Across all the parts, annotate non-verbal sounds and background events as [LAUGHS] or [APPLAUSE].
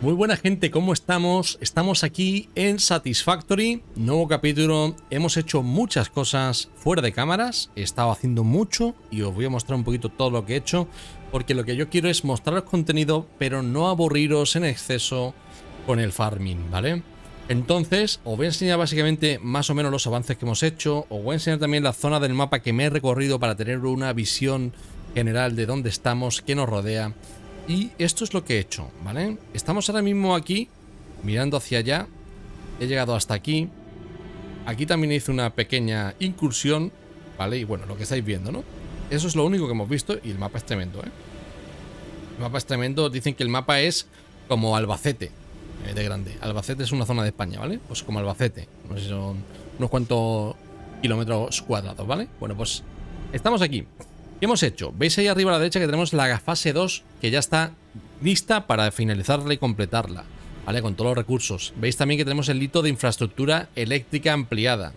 Muy buena gente, ¿cómo estamos? Estamos aquí en Satisfactory, nuevo capítulo. Hemos hecho muchas cosas fuera de cámaras, he estado haciendo mucho y os voy a mostrar un poquito todo lo que he hecho, porque lo que yo quiero es mostraros contenido, pero no aburriros en exceso con el farming, ¿vale? Entonces, os voy a enseñar básicamente más o menos los avances que hemos hecho, os voy a enseñar también la zona del mapa que me he recorrido para tener una visión general de dónde estamos, qué nos rodea y esto es lo que he hecho, ¿vale? Estamos ahora mismo aquí, mirando hacia allá. He llegado hasta aquí. Aquí también hice una pequeña incursión, ¿vale? Y bueno, lo que estáis viendo, ¿no? Eso es lo único que hemos visto y el mapa es tremendo, ¿eh? El mapa es tremendo. Dicen que el mapa es como Albacete, eh, de grande. Albacete es una zona de España, ¿vale? Pues como Albacete. No sé son unos cuantos kilómetros cuadrados, ¿vale? Bueno, pues estamos aquí. ¿Qué hemos hecho? Veis ahí arriba a la derecha que tenemos la fase 2 que ya está lista para finalizarla y completarla. ¿Vale? Con todos los recursos. Veis también que tenemos el hito de infraestructura eléctrica ampliada.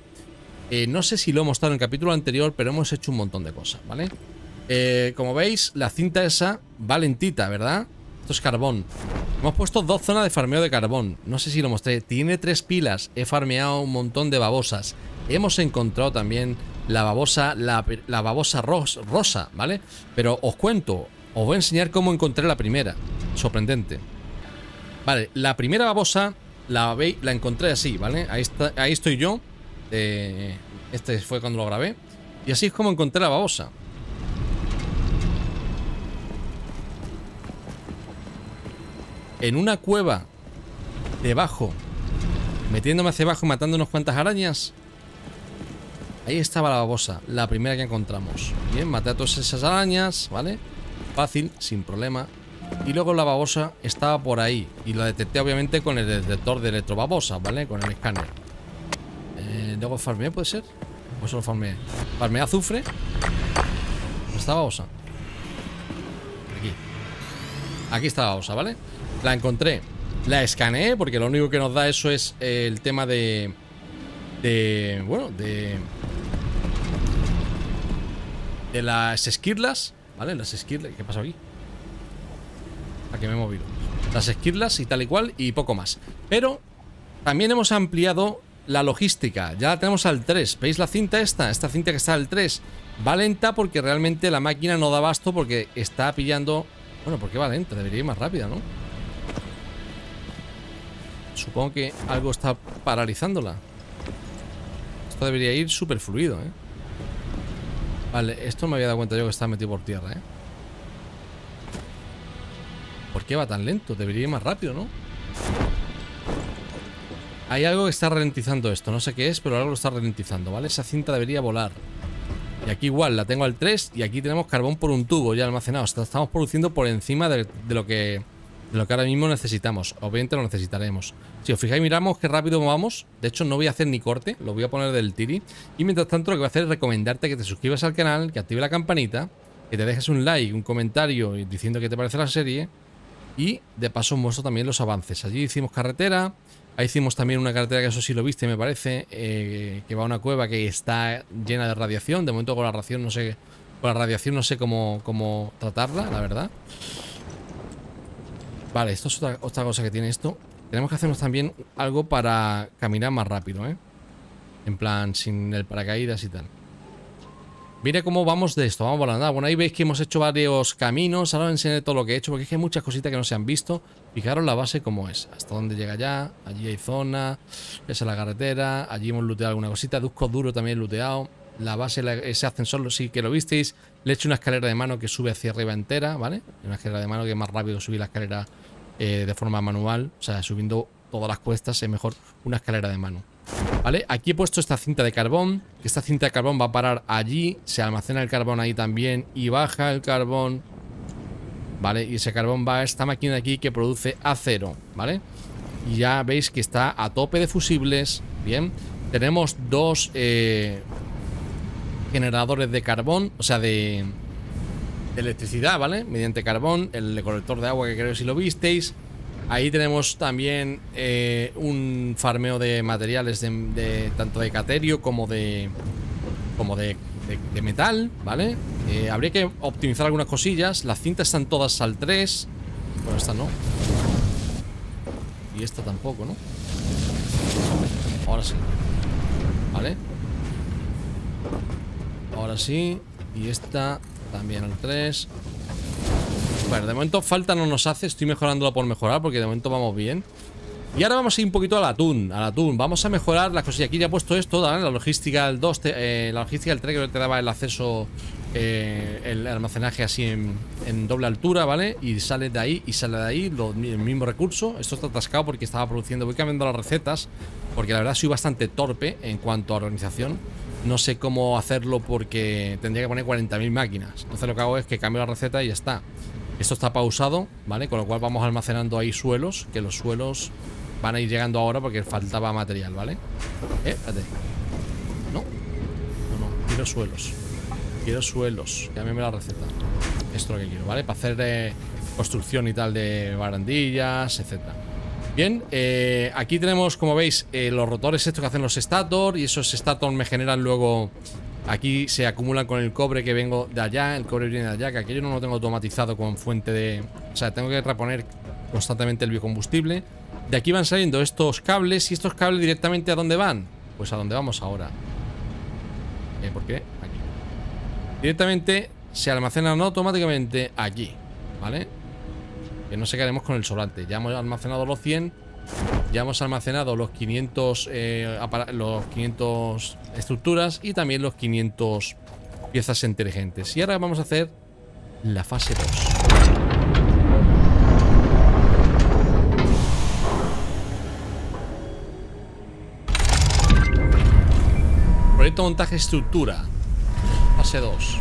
Eh, no sé si lo hemos mostrado en el capítulo anterior, pero hemos hecho un montón de cosas, ¿vale? Eh, como veis, la cinta esa va lentita, ¿verdad? Esto es carbón. Hemos puesto dos zonas de farmeo de carbón. No sé si lo mostré. Tiene tres pilas. He farmeado un montón de babosas. Hemos encontrado también la babosa, la, babosa rosa, ¿vale? Pero os cuento, os voy a enseñar cómo encontré la primera. Sorprendente. Vale, la primera babosa la, la encontré así, ¿vale? Ahí, está, ahí estoy yo. este fue cuando lo grabé. Y así es como encontré la babosa. En una cueva debajo, metiéndome hacia abajo y matando unas cuantas arañas, Ahí estaba la babosa, la primera que encontramos. Bien, maté a todas esas arañas, ¿vale? Fácil, sin problema. Y luego la babosa estaba por ahí. Y la detecté obviamente con el detector de electrobabosa, ¿vale? Con el escáner. Eh, luego farmeé, ¿puede ser? O solo farmeé. Farmeé azufre. ¿Dónde está la babosa? Aquí. Aquí está la babosa, ¿vale? La encontré. La escaneé porque lo único que nos da eso es el tema de... De... Bueno, de de las esquirlas, ¿vale? Las esquirlas, ¿qué pasa aquí? ¿A qué me he movido? Las esquirlas y tal y cual y poco más. Pero también hemos ampliado la logística. Ya la tenemos al 3. ¿Veis la cinta esta? Esta cinta que está al 3. Va lenta porque realmente la máquina no da abasto porque está pillando... Bueno, ¿por qué va lenta? Debería ir más rápida, ¿no? Supongo que algo está paralizándola. Esto debería ir súper fluido, ¿eh? Vale, esto me había dado cuenta yo que estaba metido por tierra, ¿eh? ¿Por qué va tan lento? Debería ir más rápido, ¿no? Hay algo que está ralentizando esto. No sé qué es, pero algo lo está ralentizando, ¿vale? Esa cinta debería volar. Y aquí igual, la tengo al 3 y aquí tenemos carbón por un tubo ya almacenado. Estamos produciendo por encima de, lo que lo que ahora mismo necesitamos. Obviamente lo necesitaremos. Si os fijáis, miramos qué rápido vamos. De hecho, no voy a hacer ni corte, lo voy a poner del tiri. Y mientras tanto, lo que voy a hacer es recomendarte que te suscribas al canal, que active la campanita, que te dejes un like, un comentario diciendo qué te parece la serie. Y de paso muestro también los avances. Allí hicimos carretera. Ahí hicimos también una carretera que eso sí lo viste, me parece, eh, que va a una cueva que está llena de radiación. De momento con la radiación no sé, con la radiación no sé cómo, cómo tratarla, la verdad. Vale, esto es otra, cosa que tiene esto. Tenemos que hacernos también algo para caminar más rápido, ¿eh? En plan, sin el paracaídas y tal. Mire cómo vamos de esto, vamos volando. Ah, bueno, ahí veis que hemos hecho varios caminos. Ahora os enseñaré todo lo que he hecho, porque es que hay muchas cositas que no se han visto. Fijaros la base cómo es. Hasta dónde llega ya. Allí hay zona. Esa es la carretera. Allí hemos looteado alguna cosita. Dusco duro también looteado. La base, ese ascensor, sí que lo visteis. Le he hecho una escalera de mano que sube hacia arriba entera, ¿vale? Una escalera de mano que es más rápido subir la escalera eh, de forma manual. O sea, subiendo todas las cuestas es mejor una escalera de mano. ¿Vale? Aquí he puesto esta cinta de carbón. Esta cinta de carbón va a parar allí. Se almacena el carbón ahí también. Y baja el carbón. ¿Vale? Y ese carbón va a esta máquina de aquí que produce acero. ¿Vale? Y ya veis que está a tope de fusibles. Bien. Tenemos dos eh, generadores de carbón. O sea, de, electricidad, ¿vale? Mediante carbón, el colector de agua que creo si lo visteis. Ahí tenemos también eh, un farmeo de materiales de, tanto de caterio como de como de, metal, ¿vale? Eh, habría que optimizar algunas cosillas. Las cintas están todas al 3. Bueno, estas no. Y esta tampoco, ¿no? Ahora sí. ¿Vale? Ahora sí. Y esta también al 3. Bueno, de momento falta no nos hace. Estoy mejorándolo por mejorar porque de momento vamos bien. Y ahora vamos a ir un poquito al atún, al atún. Vamos a mejorar las cosas. Y aquí ya he puesto esto, ¿vale? La logística del 2, eh, la logística del 3 que te daba el acceso, eh, el almacenaje así en, doble altura, ¿vale? Y sale de ahí y sale de ahí el mismo recurso. Esto está atascado porque estaba produciendo. Voy cambiando las recetas porque la verdad soy bastante torpe en cuanto a organización. No sé cómo hacerlo porque tendría que poner 40.000 máquinas. Entonces lo que hago es que cambio la receta y ya está. Esto está pausado, ¿vale? Con lo cual vamos almacenando ahí suelos, que los suelos van a ir llegando ahora porque faltaba material, ¿vale? Eh, espérate. No. No, no. Quiero suelos. Quiero suelos. Cámbiame la receta. Esto es lo que quiero, ¿vale? Para hacer eh, construcción y tal de barandillas, etcétera. Bien, eh, aquí tenemos, como veis, eh, los rotores estos que hacen los stator y esos stator me generan luego... Aquí se acumulan con el cobre que vengo de allá, el cobre viene de allá, que aquello no lo tengo automatizado con fuente de... O sea, tengo que reponer constantemente el biocombustible. De aquí van saliendo estos cables y estos cables directamente ¿a dónde van? Pues a dónde vamos ahora. Eh, ¿Por qué? Aquí. Directamente se almacenan automáticamente aquí, ¿vale? Que no sé qué haremos con el sobrante. Ya hemos almacenado los 100. Ya hemos almacenado los 500, eh, los 500 estructuras y también los 500 piezas inteligentes. Y ahora vamos a hacer la fase 2. Proyecto montaje estructura. Fase 2.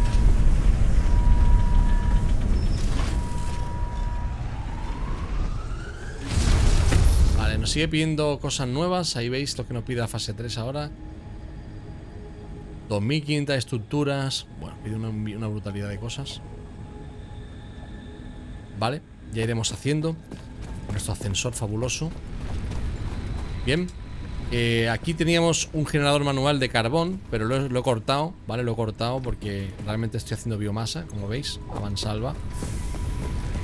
Nos sigue pidiendo cosas nuevas. Ahí veis lo que nos pide la fase 3 ahora. 2500 estructuras. Bueno, pide una, brutalidad de cosas. Vale, ya iremos haciendo. Nuestro ascensor fabuloso. Bien. Eh, aquí teníamos un generador manual de carbón, pero lo, he cortado, ¿vale? Lo he cortado porque realmente estoy haciendo biomasa, como veis, a mansalva.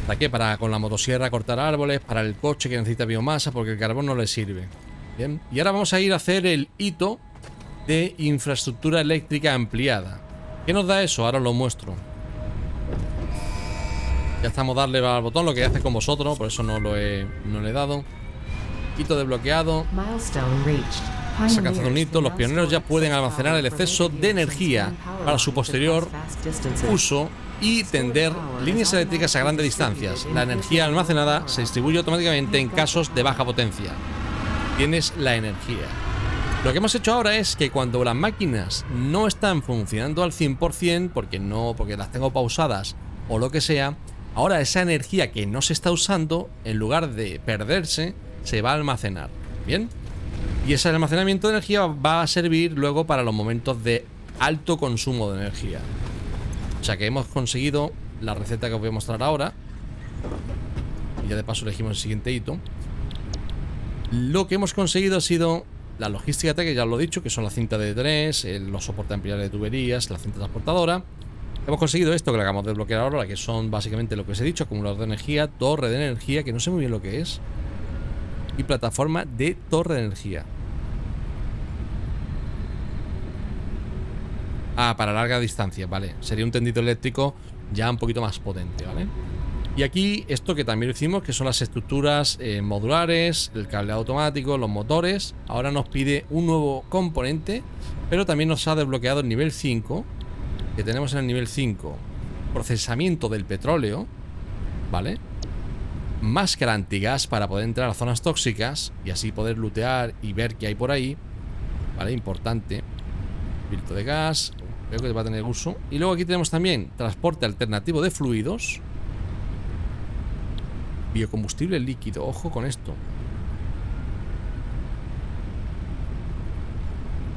¿Para qué? Para con la motosierra cortar árboles, para el coche que necesita biomasa, porque el carbón no le sirve. Bien, y ahora vamos a ir a hacer el hito de infraestructura eléctrica ampliada. ¿Qué nos da eso? Ahora os lo muestro. Ya estamos darle al botón, lo que hace con vosotros, por eso no lo he, no le he dado. Hito desbloqueado. Se ha alcanzado un hito. Los pioneros ya pueden almacenar el exceso de energía para su posterior uso y tender líneas eléctricas a grandes distancias. La energía almacenada se distribuye automáticamente en casos de baja potencia. Tienes la energía. Lo que hemos hecho ahora es que cuando las máquinas no están funcionando al 100% porque no porque las tengo pausadas o lo que sea, ahora esa energía que no se está usando, en lugar de perderse, se va a almacenar. ¿Bien? Y ese almacenamiento de energía va a servir luego para los momentos de alto consumo de energía. O sea que hemos conseguido la receta que os voy a mostrar ahora. Y ya de paso elegimos el siguiente hito. Lo que hemos conseguido ha sido la logística que ya lo he dicho, que son la cinta de 3, los soportes ampliables de tuberías, la cinta transportadora. Hemos conseguido esto que le acabamos de desbloquear ahora, que son básicamente lo que os he dicho, acumulador de energía, torre de energía, que no sé muy bien lo que es, y plataforma de torre de energía. Ah, para larga distancia, vale. Sería un tendido eléctrico ya un poquito más potente, ¿vale? Y aquí esto que también lo hicimos, que son las estructuras eh, modulares, el cable automático, los motores. Ahora nos pide un nuevo componente, pero también nos ha desbloqueado el nivel 5, que tenemos en el nivel 5. Procesamiento del petróleo, ¿vale? Máscara antigas para poder entrar a zonas tóxicas y así poder lootear y ver qué hay por ahí, ¿vale? Importante. Filtro de gas, Veo que va a tener uso. Y luego aquí tenemos también transporte alternativo de fluidos. Biocombustible líquido. Ojo con esto.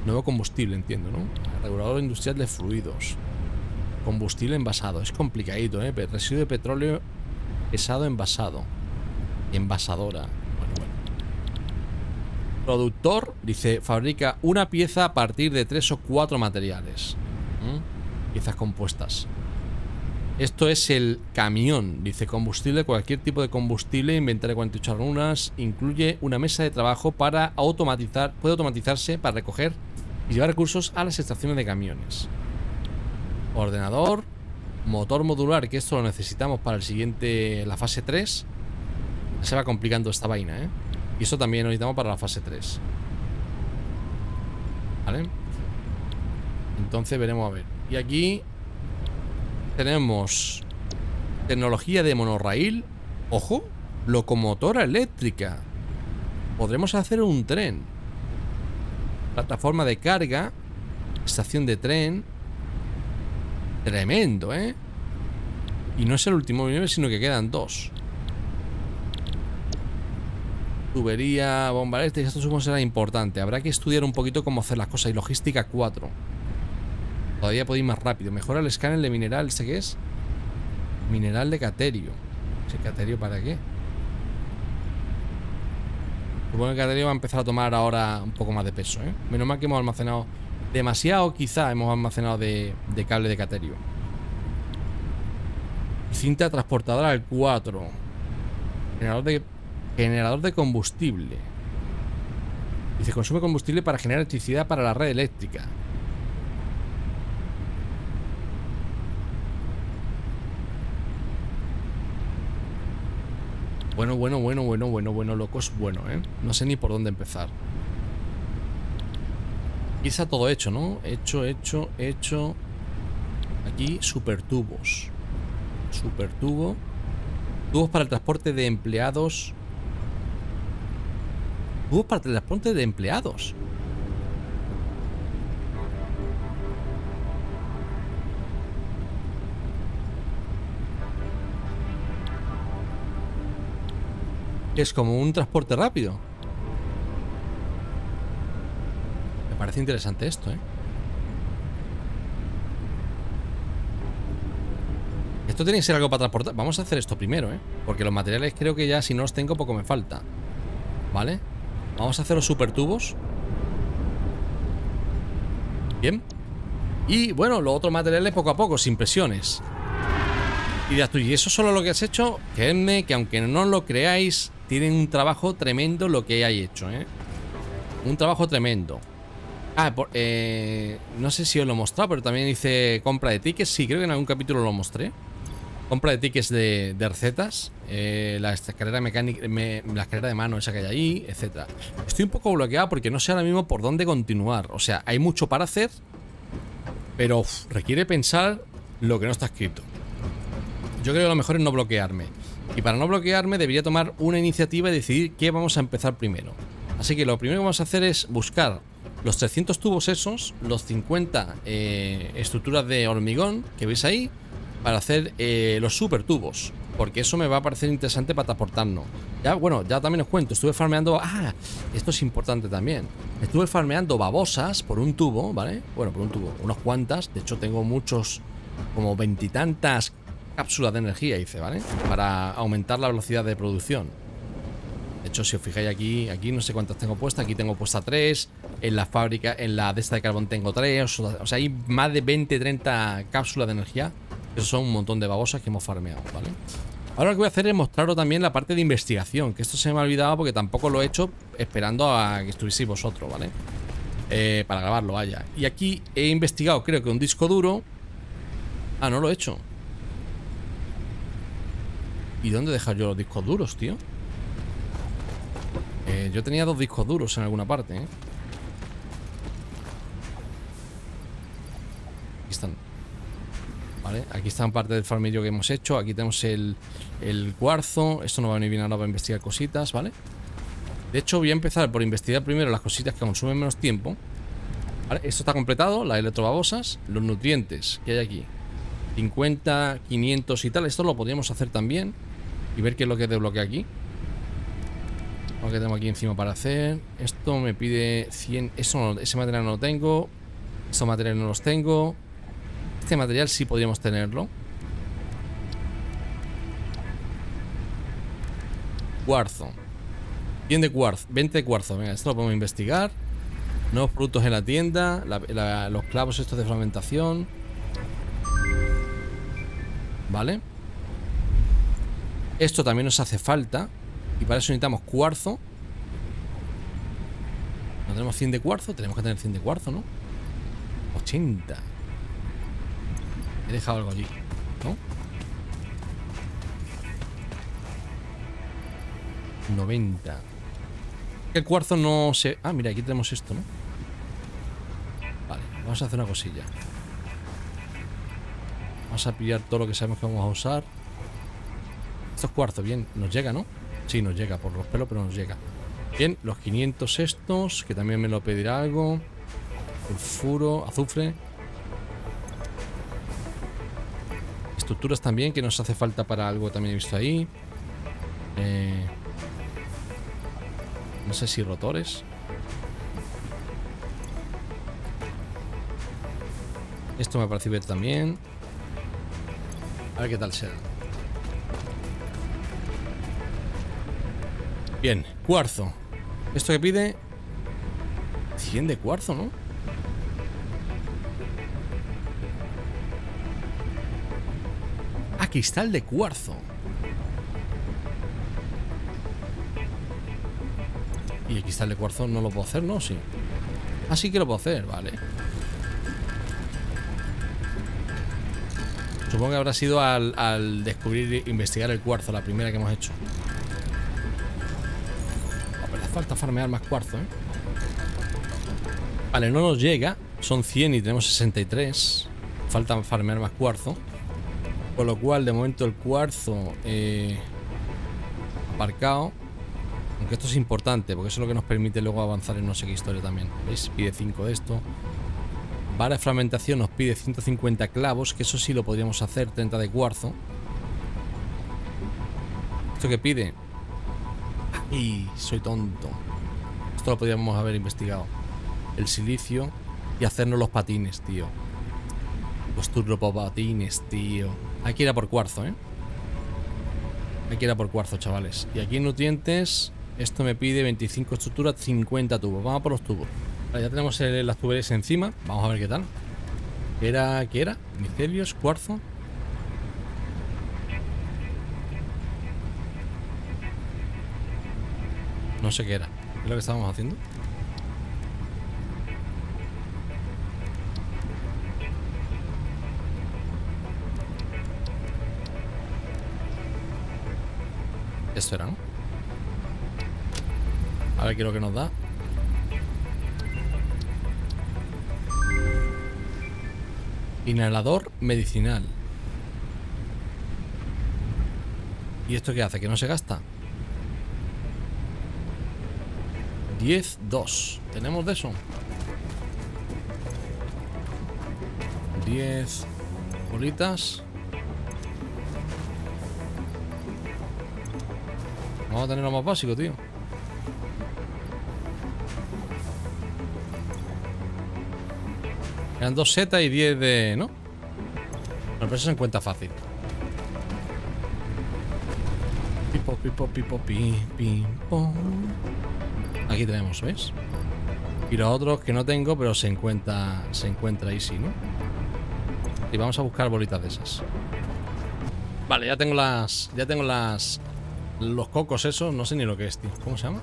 Nuevo combustible, entiendo, ¿no? Regulador industrial de fluidos. Combustible envasado. Es complicadito, ¿eh? Residuo de petróleo pesado envasado. Envasadora. Bueno, bueno. Productor, dice, fabrica una pieza a partir de tres o cuatro materiales. Piezas compuestas. Esto es el camión. Dice combustible, cualquier tipo de combustible, inventario 48 runas, incluye una mesa de trabajo para automatizar, puede automatizarse para recoger y llevar recursos a las estaciones de camiones. Ordenador, motor modular, que esto lo necesitamos para el siguiente, la fase 3. Se va complicando esta vaina, ¿eh? Y eso también lo necesitamos para la fase 3. ¿Vale? Entonces veremos a ver. Y aquí tenemos tecnología de monorail. Ojo, locomotora eléctrica. Podremos hacer un tren. Plataforma de carga. Estación de tren. Tremendo, ¿eh? Y no es el último nivel, sino que quedan dos. Tubería, bomba eléctrica, esto supongo será importante. Habrá que estudiar un poquito cómo hacer las cosas. Y logística 4. Todavía puedo ir más rápido. Mejora el escáner de mineral. ¿Este qué es? Mineral de caterio. ¿Ese caterio para qué? Supongo que el caterio va a empezar a tomar ahora un poco más de peso, ¿eh? Menos mal que hemos almacenado demasiado, quizá hemos almacenado de, de cable de caterio. Cinta transportadora al 4. Generador de, generador de combustible. Dice, consume combustible para generar electricidad para la red eléctrica. Bueno, bueno, bueno, bueno, bueno, bueno, locos, bueno, ¿eh? No sé ni por dónde empezar. Está todo hecho, ¿no? Hecho, hecho, hecho. Aquí, super tubos. Super tubo. Tubos para el transporte de empleados. Tubos para el transporte de empleados. Es como un transporte rápido. Me parece interesante esto, ¿eh? Esto tiene que ser algo para transportar. Vamos a hacer esto primero, ¿eh? Porque los materiales creo que ya si no los tengo poco me falta. ¿Vale? Vamos a hacer los super tubos. Bien. Y bueno, los otros materiales poco a poco, sin presiones. Y dirás tú, ¿y eso solo lo que has hecho? Creedme que aunque no lo creáis, tienen un trabajo tremendo lo que hay hecho, ¿eh? Un trabajo tremendo. Ah, eh, no sé si os lo he mostrado, pero también hice compra de tickets. Sí, creo que en algún capítulo lo mostré. Compra de tickets de, recetas. Eh, la escalera mecánica, la escalera de mano esa que hay ahí, etcétera. Estoy un poco bloqueado porque no sé ahora mismo por dónde continuar. O sea, hay mucho para hacer, pero requiere pensar lo que no está escrito. Yo creo que lo mejor es no bloquearme. Y para no bloquearme debería tomar una iniciativa y decidir qué vamos a empezar primero. Así que lo primero que vamos a hacer es buscar los 300 tubos esos, los 50 eh, estructuras de hormigón que veis ahí, para hacer eh, los super tubos. Porque eso me va a parecer interesante para transportarnos. Ya, bueno, ya también os cuento, estuve farmeando... Ah, esto es importante también. Estuve farmeando babosas por un tubo, ¿vale? Bueno, por un tubo, unas cuantas. De hecho, tengo muchos, como veintitantas cápsulas de energía hice, ¿vale? Para aumentar la velocidad de producción. De hecho, si os fijáis aquí, aquí no sé cuántas tengo puestas. Aquí tengo puesta 3. En la fábrica, en la de esta de carbón tengo 3. O sea, hay más de 20, 30 cápsulas de energía. Eso son un montón de babosas que hemos farmeado, ¿vale? Ahora lo que voy a hacer es mostraros también la parte de investigación. Que esto se me ha olvidado porque tampoco lo he hecho esperando a que estuvieseis vosotros, ¿vale? Eh, para grabarlo, vaya. Y aquí he investigado, creo que un disco duro. Ah, no lo he hecho. ¿Y dónde dejar yo los discos duros, tío? Eh, yo tenía dos discos duros en alguna parte, ¿eh? Aquí están. Vale, aquí están parte del farmillo que hemos hecho. Aquí tenemos el, el cuarzo. Esto no va a venir bien ahora para investigar cositas, ¿vale? De hecho, voy a empezar por investigar primero las cositas que consumen menos tiempo. ¿Vale? Esto está completado, las electrobabosas, los nutrientes que hay aquí. 50, 500 y tal. Esto lo podríamos hacer también. Y ver qué es lo que desbloquea aquí. Lo que tengo aquí encima para hacer. Esto me pide 100. Eso ese material no lo tengo. Estos materiales no los tengo. Este material sí podríamos tenerlo. Cuarzo. 100 de cuarzo. 20 de cuarzo. Venga, esto lo podemos investigar. Nuevos productos en la tienda. los clavos estos de fragmentación. ¿vale? Esto también nos hace falta. Y para eso necesitamos cuarzo. ¿No tenemos 100 de cuarzo? Tenemos que tener 100 de cuarzo, ¿no? 80. He dejado algo allí, ¿no? 90. El cuarzo no se... Ah, mira, aquí tenemos esto, ¿no? Vale, vamos a hacer una cosilla. Vamos a pillar todo lo que sabemos que vamos a usar. Esto es cuarzo, bien. Nos llega, ¿no? Sí, nos llega por los pelos, pero nos llega. Bien, los 500 estos, que también me lo pedirá algo. Sulfuro, azufre. Estructuras también, que nos hace falta para algo, también he visto ahí. Eh, no sé si rotores. Esto me parece ver también. A ver qué tal sea. Bien, cuarzo. Esto que pide 100 de cuarzo, ¿no? Ah, cristal de cuarzo. Y el cristal de cuarzo no lo puedo hacer, ¿no? Sí. Ah, sí que lo puedo hacer, vale. Supongo que habrá sido al, descubrir e investigar el cuarzo, la primera que hemos hecho. Falta farmear más cuarzo, ¿eh? Vale, no nos llega. Son 100 y tenemos 63. Falta farmear más cuarzo. Con lo cual, de momento, el cuarzo eh, aparcado. Aunque esto es importante, porque eso es lo que nos permite luego avanzar en no sé qué historia también. ¿Veis? Pide 5 de esto. Vara de fragmentación nos pide 150 clavos, que eso sí lo podríamos hacer, 30 de cuarzo. ¿Esto qué pide? ¡Ay! Soy tonto. Esto lo podríamos haber investigado. El silicio y hacernos los patines, tío. Los turbopatines, tío. Hay que ir a por cuarzo, ¿eh? Hay que ir a por cuarzo, chavales. Y aquí en nutrientes, esto me pide 25 estructuras, 50 tubos. Vamos por los tubos ya tenemos las tuberías encima. Vamos a ver qué tal. ¿Qué era? ¿Qué era? Micelios, cuarzo. No sé qué era. ¿Qué es lo que estábamos haciendo? Esto era, ¿no? A ver qué lo que nos da. Inhalador medicinal. ¿Y esto qué hace? ¿Que no se gasta? 10, 2. ¿Tenemos de eso? 10 bolitas. Vamos a tener lo más básico, tío. Eran dos setas y 10 de... ¿no? Bueno, pero eso se encuentra fácil. Pipo, pipo, pipo, pi, pi, Aquí tenemos, ¿ves? Y los otros que no tengo, pero se encuentra, se encuentra ahí sí, ¿no? Y vamos a buscar bolitas de esas. Vale, ya tengo las... Ya tengo las... Los cocos esos, no sé ni lo que es, tío. ¿Cómo se llama?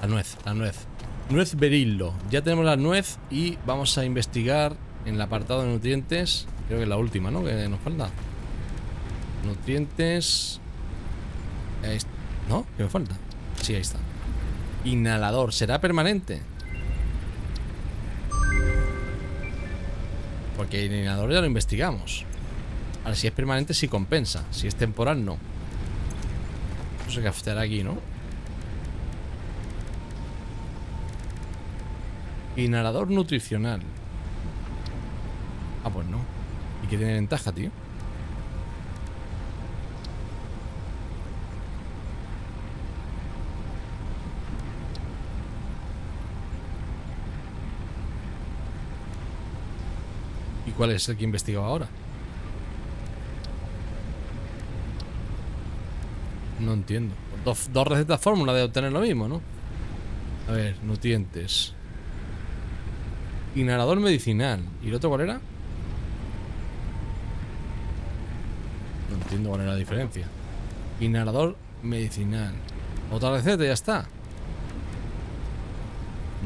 La nuez, la nuez. Nuez berillo. Ya tenemos la nuez y vamos a investigar en el apartado de nutrientes. Creo que es la última, ¿no? Que nos falta. Nutrientes. ¿No? ¿Qué me falta? Sí, ahí está. Inhalador. ¿Será permanente? Porque el inhalador ya lo investigamos. Ahora, si es permanente, sí compensa. Si es temporal, no. No qué hacer aquí, ¿no? Inhalador nutricional. Ah, pues no. ¿Y qué tiene ventaja, tío? Cuál es el que investigado ahora? No entiendo. Dos, dos recetas fórmula de obtener lo mismo, ¿no? A ver, nutrientes. Inhalador medicinal. ¿Y el otro cuál era? entiendo cuál es la diferencia. Inhalador medicinal. Otra receta ya está.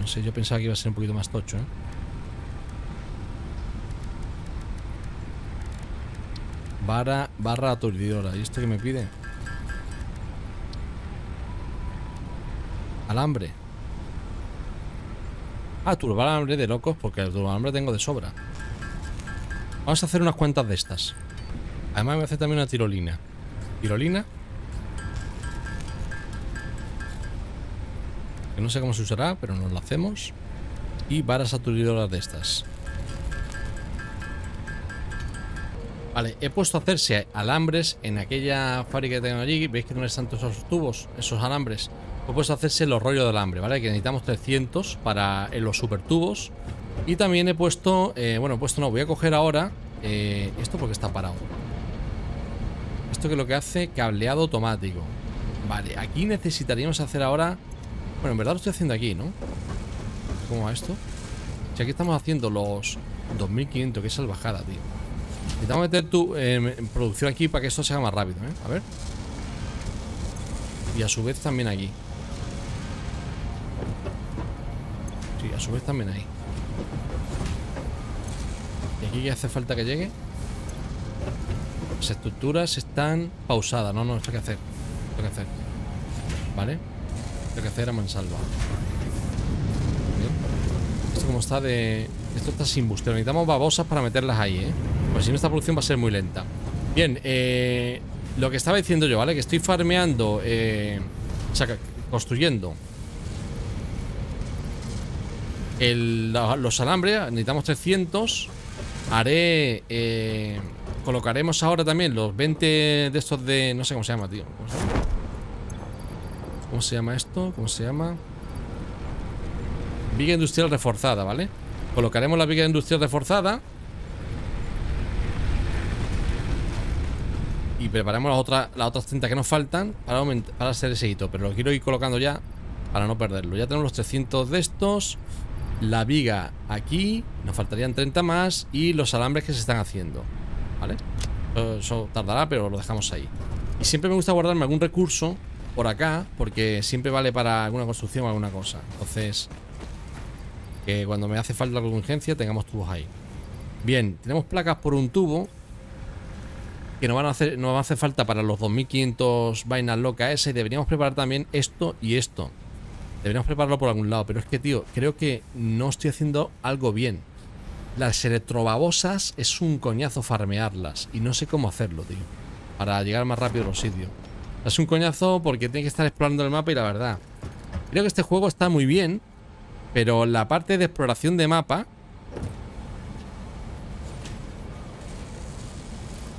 No sé, yo pensaba que iba a ser un poquito más tocho, ¿eh? Barra, barra aturdidora. ¿Y esto que me pide? Alambre. Ah, alambre de locos, porque el alambre tengo de sobra. Vamos a hacer unas cuantas de estas. Además me hacer también una tirolina. Tirolina. Que no sé cómo se usará, pero nos la hacemos. Y varas aturdidoras de estas. Vale, he puesto a hacerse alambres en aquella fábrica que tengo allí. ¿Veis que no están todos esos tubos? Esos alambres. He puesto a hacerse los rollos de alambre, ¿vale? Que necesitamos 300 para en los super tubos. Y también he puesto... Eh, bueno, he puesto no, voy a coger ahora... Eh, esto porque está parado. Esto que es lo que hace cableado automático. Vale, aquí necesitaríamos hacer ahora... Bueno, en verdad lo estoy haciendo aquí, ¿no? ¿Cómo va esto? Si aquí estamos haciendo los 2500, qué salvajada, tío. Necesitamos meter tu en producción aquí para que esto se haga más rápido, ¿eh? A ver. Y a su vez también aquí. Sí, a su vez también ahí. ¿Y aquí qué hace falta que llegue? Las estructuras están pausadas. No, no, esto hay que hacer. Esto hay que hacer. ¿Vale? Esto hay que hacer a mansalva. Esto como está de... Esto está sin bustero. Necesitamos babosas para meterlas ahí, ¿eh? Pues si no, esta producción va a ser muy lenta. Bien, eh, lo que estaba diciendo yo, ¿vale? Que estoy farmeando, eh, o sea, construyendo los alambres. Necesitamos 300. Haré... Eh, colocaremos ahora también los 20 de estos de... No sé cómo se llama, tío. ¿Cómo se llama, ¿Cómo se llama esto? ¿Cómo se llama? Viga industrial reforzada, ¿vale? Colocaremos la viga industrial reforzada preparamos las otras, las otras 30 que nos faltan para, para hacer ese hito. Pero lo quiero ir colocando ya para no perderlo. Ya tenemos los 300 de estos. La viga aquí. Nos faltarían 30 más. Y los alambres que se están haciendo. ¿Vale? Eso tardará, pero lo dejamos ahí. Y siempre me gusta guardarme algún recurso por acá. Porque siempre vale para alguna construcción o alguna cosa. Entonces... Que cuando me hace falta alguna urgencia tengamos tubos ahí. Bien, tenemos placas por un tubo que nos van a hacer, nos va a hacer falta para los 2500 vainas locas ese y deberíamos preparar también esto y esto. Deberíamos prepararlo por algún lado, pero es que, tío, creo que no estoy haciendo algo bien. Las electrobabosas es un coñazo farmearlas y no sé cómo hacerlo, tío, para llegar más rápido a los sitios. Es un coñazo porque tiene que estar explorando el mapa y la verdad. Creo que este juego está muy bien, pero la parte de exploración de mapa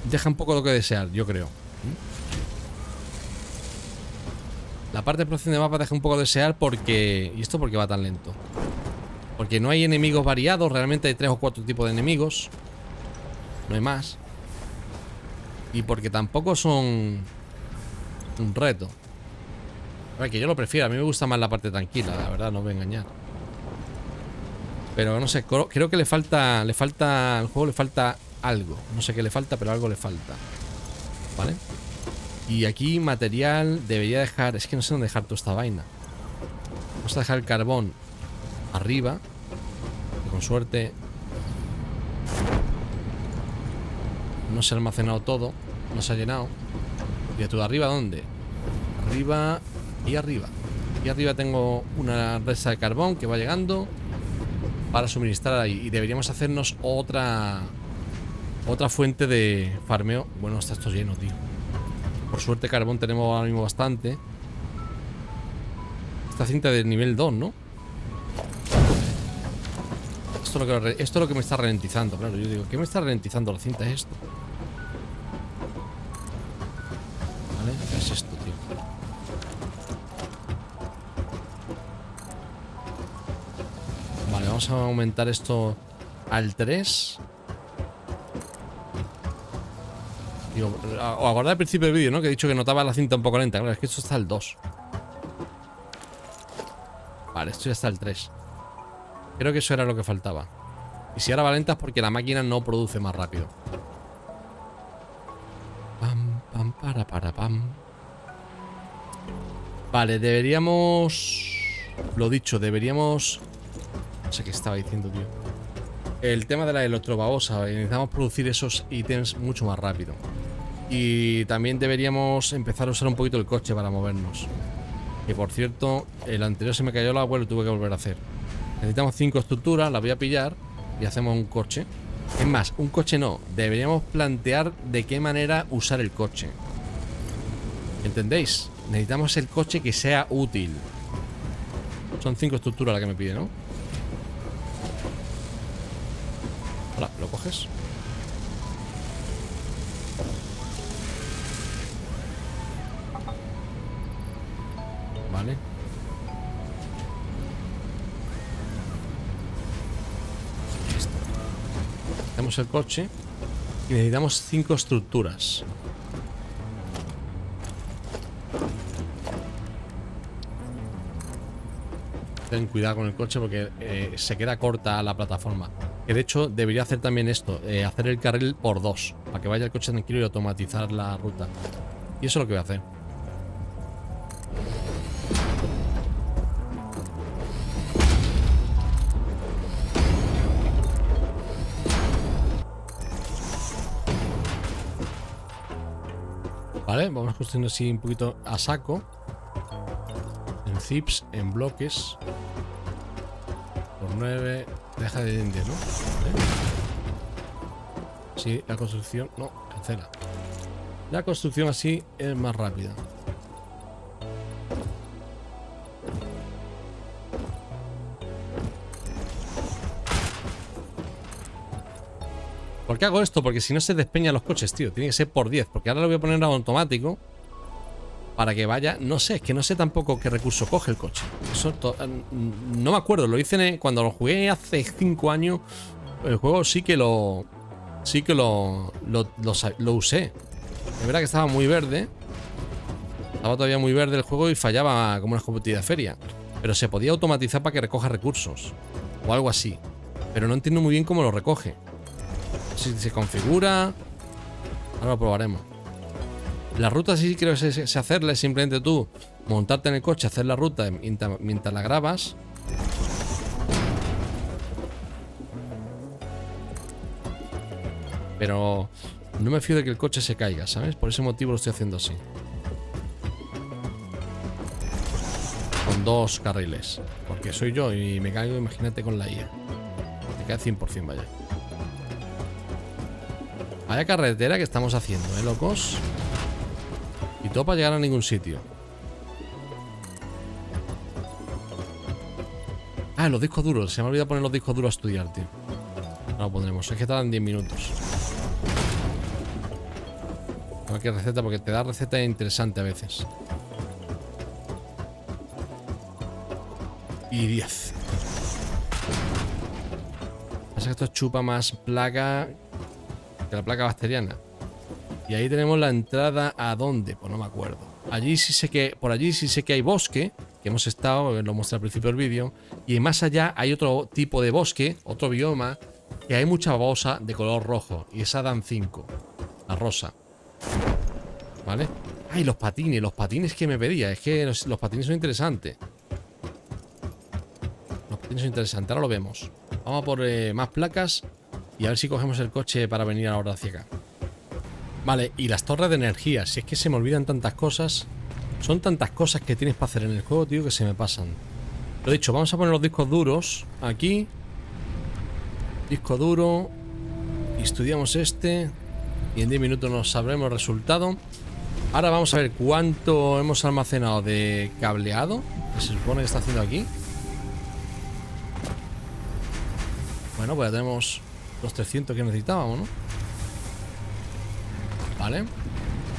deja un poco lo que desear, yo creo. La parte de producción de mapa deja un poco de desear porque... ¿Y esto porque va tan lento? Porque no hay enemigos variados, realmente hay tres o cuatro tipos de enemigos. No hay más. Y porque tampoco son un reto. A ver, que yo lo prefiero, a mí me gusta más la parte tranquila, la verdad, no voy a engañar. Pero no sé, creo que le falta, le falta, al juego le falta algo. No sé qué le falta, pero algo le falta. ¿Vale? Y aquí material debería dejar... Es que no sé dónde dejar toda esta vaina. Vamos a dejar el carbón arriba. con suerte... No se ha almacenado todo. No se ha llenado. ¿Y todo arriba dónde? Arriba y arriba. Y arriba tengo una resa de carbón que va llegando para suministrar ahí. Y deberíamos hacernos otra otra fuente de farmeo. Bueno, está esto lleno, tío. Por suerte carbón tenemos ahora mismo bastante. Esta cinta de nivel 2, ¿no? Esto es, lo que, me está ralentizando, claro. Yo digo, ¿qué me está ralentizando la cinta? Es esto. ¿Vale? ¿Qué es esto, tío? Vale, vamos a aumentar esto al 3. Digo, o acordar al principio del vídeo, ¿no? Que he dicho que notaba la cinta un poco lenta. Claro, es que esto está el 2. Vale, esto ya está el 3. Creo que eso era lo que faltaba. Y si ahora va lenta es porque la máquina no produce más rápido. Pam, Para, para, pam. Vale, deberíamos... Lo dicho, deberíamos... No sé qué estaba diciendo, tío. El tema de la electrobabosa. Necesitamos producir esos ítems mucho más rápido. Y también deberíamos empezar a usar un poquito el coche para movernos. Que por cierto, el anterior se me cayó el agua y lo tuve que volver a hacer. Necesitamos cinco estructuras, las voy a pillar y hacemos un coche. Es más, un coche no. Deberíamos plantear de qué manera usar el coche. ¿Entendéis? Necesitamos el coche que sea útil. Son cinco estructuras las que me pide, ¿no? Hola, ¿lo coges? El coche y necesitamos cinco estructuras. Ten cuidado con el coche porque eh, se queda corta la plataforma. Que de hecho debería hacer también esto, eh, hacer el carril por dos, para que vaya el coche tranquilo y automatizar la ruta. Y eso es lo que voy a hacer. Vale, vamos construyendo así un poquito a saco. En zips, en bloques. Por 9. Deja de vender, ¿no? ¿Vale? Sí, la construcción. No, cancela. La construcción así es más rápida. Hago esto? Porque si no se despeñan los coches, tío. Tiene que ser por 10. Porque ahora lo voy a poner en automático. Para que vaya... No sé, es que no sé tampoco qué recurso coge el coche. Eso no me acuerdo. Lo hice cuando lo jugué hace 5 años. El juego sí que lo... Sí que lo, lo, usé. Es verdad que estaba muy verde. Estaba todavía muy verde el juego y fallaba como una escopetilla de feria. Pero se podía automatizar para que recoja recursos. O algo así. Pero no entiendo muy bien cómo lo recoge. Si se configura. Ahora lo probaremos. La ruta sí creo que es, hacerla. simplemente tú montarte en el coche, hacer la ruta mientras, la grabas. Pero no me fío de que el coche se caiga, ¿sabes? Por ese motivo lo estoy haciendo así. Con dos carriles. Porque soy yo y me caigo, imagínate, con la IA. Me cae 100%, vaya. Vaya carretera que estamos haciendo, ¿eh, locos? Y todo para llegar a ningún sitio. Ah, los discos duros. Se me ha olvidado poner los discos duros a estudiar, tío. No lo pondremos. Es que tardan 10 minutos. Cualquier receta, porque te da receta interesante a veces. Y 10. Pasa que esto chupa más la placa bacteriana. Y ahí tenemos la entrada a dónde, pues no me acuerdo. Allí sí sé que, por allí sí sé que hay bosque, que hemos estado, lo mostré al principio del vídeo. Y más allá hay otro tipo de bosque, otro bioma, que hay mucha babosa de color rojo. Y esa dan 5, la rosa. ¿Vale? Ay, los patines, los patines que me pedía. Es que los, patines son interesantes. Los patines son interesantes, ahora lo vemos. Vamos a por eh, más placas y a ver si cogemos el coche para venir ahora hacia acá. Vale, y las torres de energía. Si es que se me olvidan tantas cosas. Son tantas cosas que tienes para hacer en el juego, tío, que se me pasan. Lo dicho, vamos a poner los discos duros aquí. Disco duro. Estudiamos este. Y en 10 minutos nos sabremos el resultado. Ahora vamos a ver cuánto hemos almacenado de cableado. Que se supone que está haciendo aquí. Bueno, pues ya tenemos los 300 que necesitábamos, ¿no? Vale.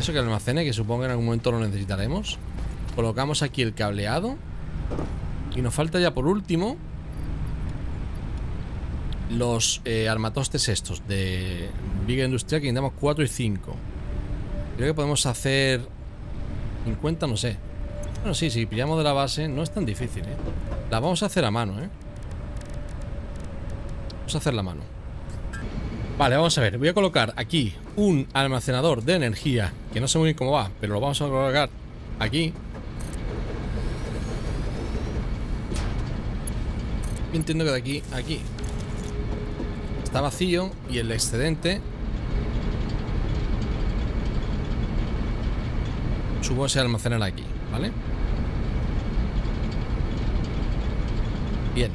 Eso que almacene, que supongo que en algún momento lo necesitaremos. Colocamos aquí el cableado. Y nos falta ya por último los eh, armatostes estos de Viga Industrial que necesitamos 4 y 5. Creo que podemos hacer 50, no sé. Bueno, sí, si pillamos de la base no es tan difícil, ¿eh? La vamos a hacer a mano, ¿eh? Vamos a hacer la mano. Vale, vamos a ver. Voy a colocar aquí un almacenador de energía, que no sé muy bien cómo va, pero lo vamos a colocar aquí. Entiendo que de aquí a aquí está vacío y el excedente subo ese almacenar aquí, ¿vale? Bien.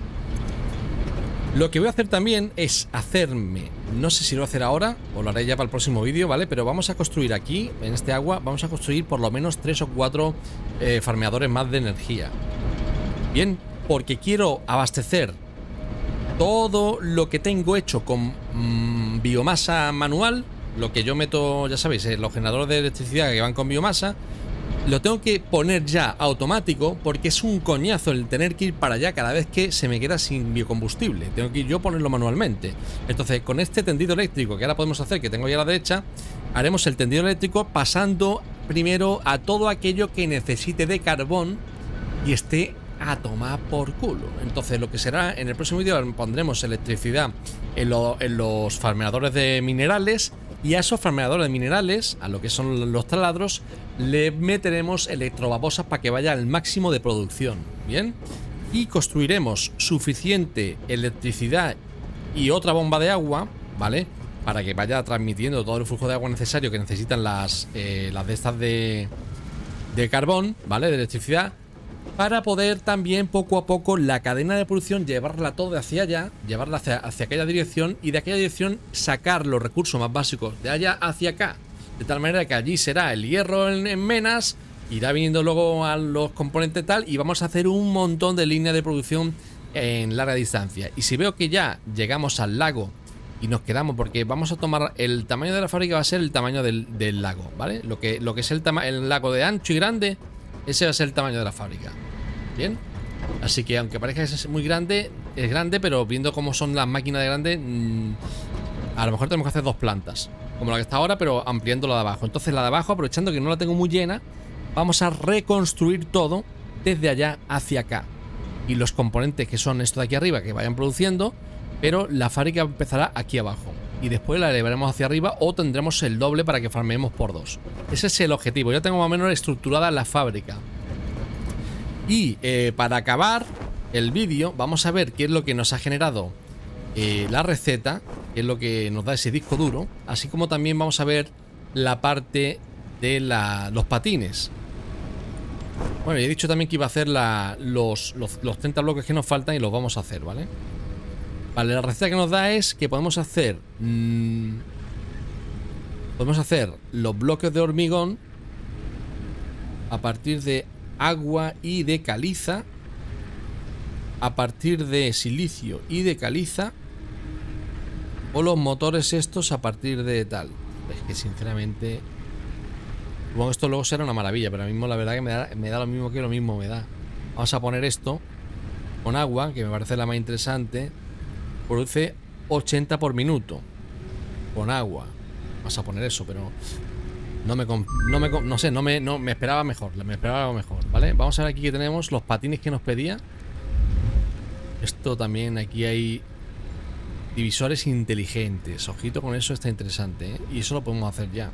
Lo que voy a hacer también es hacerme, no sé si lo voy hacer ahora o lo haré ya para el próximo vídeo, ¿vale? Pero vamos a construir aquí, en este agua, vamos a construir por lo menos tres o cuatro eh, farmeadores más de energía. Bien, porque quiero abastecer todo lo que tengo hecho con mm, biomasa manual, lo que yo meto, ya sabéis, eh, los generadores de electricidad que van con biomasa, lo tengo que poner ya automático porque es un coñazo el tener que ir para allá cada vez que se me queda sin biocombustible. Tengo que ir yo ponerlo manualmente. Entonces, con este tendido eléctrico que ahora podemos hacer, que tengo ya a la derecha, haremos el tendido eléctrico pasando primero a todo aquello que necesite de carbón y esté a tomar por culo. Entonces, lo que será en el próximo vídeo pondremos electricidad en, en los farmeadores de minerales y a esos farmeadores de minerales, a lo que son los taladros, le meteremos electrobabosas para que vaya al máximo de producción. Bien. Y construiremos suficiente electricidad y otra bomba de agua, ¿vale? Para que vaya transmitiendo todo el flujo de agua necesario que necesitan las, eh, las de estas de, de carbón, ¿vale? De electricidad para poder también poco a poco la cadena de producción llevarla todo hacia allá, llevarla hacia, aquella dirección y de aquella dirección sacar los recursos más básicos de allá hacia acá. De tal manera que allí será el hierro en, menas, irá viniendo luego a los componentes tal y vamos a hacer un montón de líneas de producción en larga distancia. Y si veo que ya llegamos al lago y nos quedamos, porque vamos a tomar el tamaño de la fábrica va a ser el tamaño del, lago, ¿vale? Lo que, lo que es el, el lago de ancho y grande, ese va a ser el tamaño de la fábrica. Bien. Así que aunque parezca es muy grande, es grande, pero viendo cómo son las máquinas de grande, mm, a lo mejor tenemos que hacer dos plantas. Como la que está ahora, pero ampliando la de abajo. Entonces la de abajo, aprovechando que no la tengo muy llena, vamos a reconstruir todo desde allá hacia acá. Y los componentes que son esto de aquí arriba, que vayan produciendo, pero la fábrica empezará aquí abajo. Y después la elevaremos hacia arriba o tendremos el doble para que farmemos por dos. Ese es el objetivo. Ya tengo más o menos estructurada la fábrica. Y eh, para acabar el vídeo, vamos a ver qué es lo que nos ha generado eh, la receta, qué es lo que nos da ese disco duro, así como también vamos a ver la parte de los patines. Bueno, he dicho también que iba a hacer los, los, 30 bloques que nos faltan y los vamos a hacer. Vale, la receta que nos da es que podemos hacer... Mmm, podemos hacer los bloques de hormigón a partir de agua y de caliza a partir de silicio y de caliza o los motores estos a partir de tal. Es que sinceramente... Bueno, esto luego será una maravilla, pero ahora mismo la verdad que me da, me da lo mismo que lo mismo me da. Vamos a poner esto con agua, que me parece la más interesante. Produce 80 por minuto. Con agua. Vamos a poner eso, pero no me, no me, no sé, no me, no, me esperaba mejor, me esperaba mejor, ¿vale? Vamos a ver aquí que tenemos los patines que nos pedía. Esto también, aquí hay divisores inteligentes. Ojito con eso, está interesante, ¿eh? Y eso lo podemos hacer ya.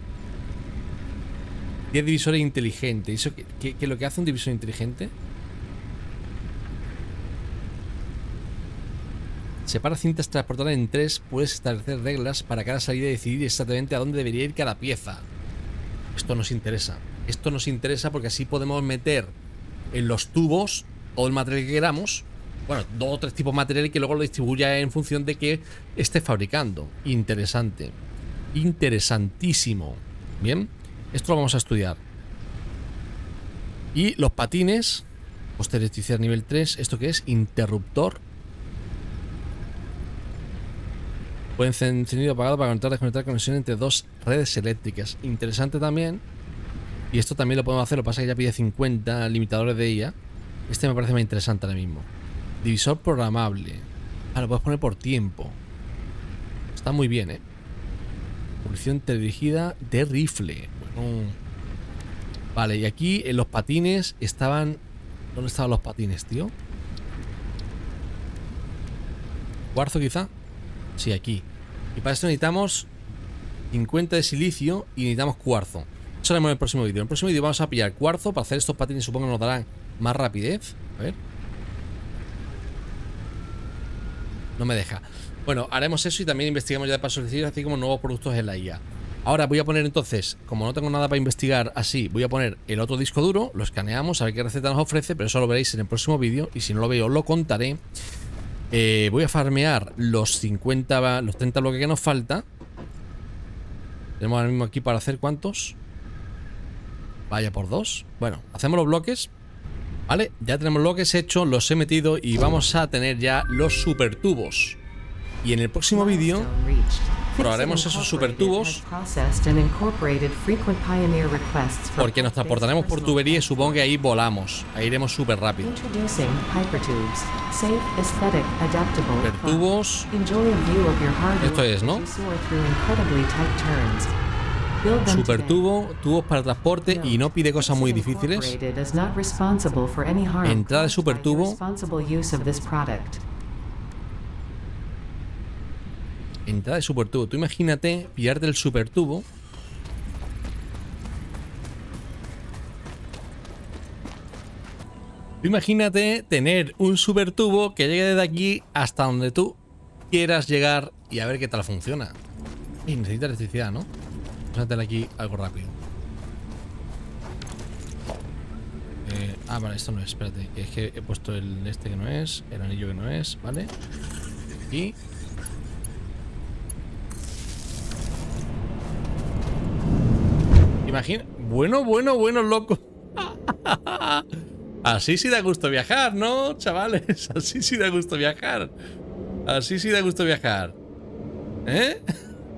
10 divisores inteligentes. ¿Eso qué, qué, lo que hace un divisor inteligente? Separa cintas transportadas en tres. Puedes establecer reglas para cada salida y decidir exactamente a dónde debería ir cada pieza. Esto nos interesa. Esto nos interesa porque así podemos meter en los tubos todo el material que queramos. Bueno, dos o tres tipos de material y que luego lo distribuya en función de que esté fabricando. Interesante. Interesantísimo. Bien, esto lo vamos a estudiar. Y los patines, poste electricidad nivel 3, ¿esto qué es? Interruptor Pueden ser encendido apagado para conectar desconectar conexión entre dos redes eléctricas. Interesante también. Y esto también lo podemos hacer, lo que pasa es que ya pide 50 limitadores de IA. Este me parece más interesante ahora mismo. Divisor programable. Ah, lo puedes poner por tiempo. Está muy bien, ¿eh? Munición dirigida de rifle. Vale, y aquí en los patines estaban... ¿Dónde estaban los patines, tío? ¿Cuarzo quizá? Sí, aquí. Y para esto necesitamos 50 de silicio y necesitamos cuarzo. Eso haremos en el próximo vídeo. En el próximo vídeo vamos a pillar cuarzo para hacer estos patines. Supongo que nos darán más rapidez. A ver. No me deja. Bueno, haremos eso y también investigamos ya de paso así como nuevos productos en la IA. Ahora voy a poner entonces, como no tengo nada para investigar así, voy a poner el otro disco duro, lo escaneamos, a ver qué receta nos ofrece, pero eso lo veréis en el próximo vídeo y si no lo veo lo contaré. Eh, voy a farmear los 50, los 30 bloques que nos falta. Tenemos ahora mismo aquí para hacer cuántos. Vaya por dos. Bueno, hacemos los bloques. Vale, ya tenemos bloques hechos, los he metido y vamos a tener ya los super tubos. Y en el próximo vídeo probaremos esos super tubos porque nos transportaremos por tubería y supongo que ahí volamos. Ahí iremos súper rápido. Super tubos. Esto es, ¿no? Super tubo, tubos para transporte y no pide cosas muy difíciles. Entrada de super tubo. Entrada de super tubo. Tú imagínate pillarte el super tubo. Tú imagínate tener un super tubo que llegue desde aquí hasta donde tú quieras llegar y a ver qué tal funciona. Y necesita electricidad, ¿no? Vamos a meter aquí algo rápido. Eh, ah, vale, esto no es, espérate. es que he puesto el este que no es, el anillo que no es, ¿vale? Y Bueno, bueno, bueno, loco. [LAUGHS] Así sí da gusto viajar, ¿no, chavales? [LAUGHS] Así sí da gusto viajar. Así sí da gusto viajar. ¿Eh?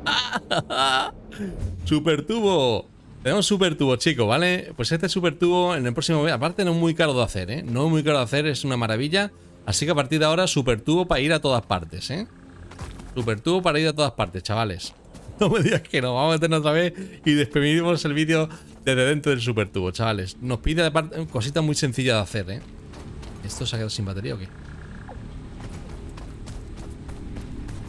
[LAUGHS] super tubo. Tenemos super tubo, chicos, ¿vale? Pues este super tubo en el próximo... Aparte no es muy caro de hacer, ¿eh? No es muy caro de hacer, es una maravilla. Así que a partir de ahora, super tubo para ir a todas partes, ¿eh? Super tubo para ir a todas partes, chavales. [LAUGHS] No me digas que no, vamos a meternos otra vez y despedimos el vídeo desde dentro del super tubo, chavales. Nos pide de cositas muy sencillas de hacer, ¿eh? ¿Esto se ha quedado sin batería o qué?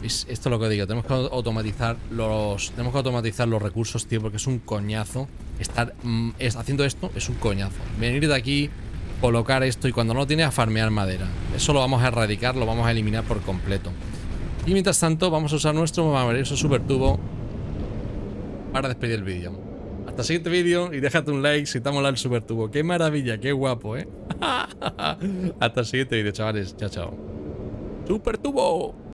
Esto es lo que digo, tenemos que automatizar los. Tenemos que automatizar los recursos, tío, porque es un coñazo. Estar mm, haciendo esto es un coñazo. Venir de aquí, colocar esto y cuando no lo tiene a farmear madera. Eso lo vamos a erradicar, lo vamos a eliminar por completo. Y mientras tanto, vamos a usar nuestro maravilloso super tubo para despedir el vídeo. Hasta el siguiente vídeo y déjate un like si te ha molado el super tubo. ¡Qué maravilla! ¡Qué guapo, eh! [LAUGHS] Hasta el siguiente vídeo, chavales. Chao, chao. ¡Super tubo!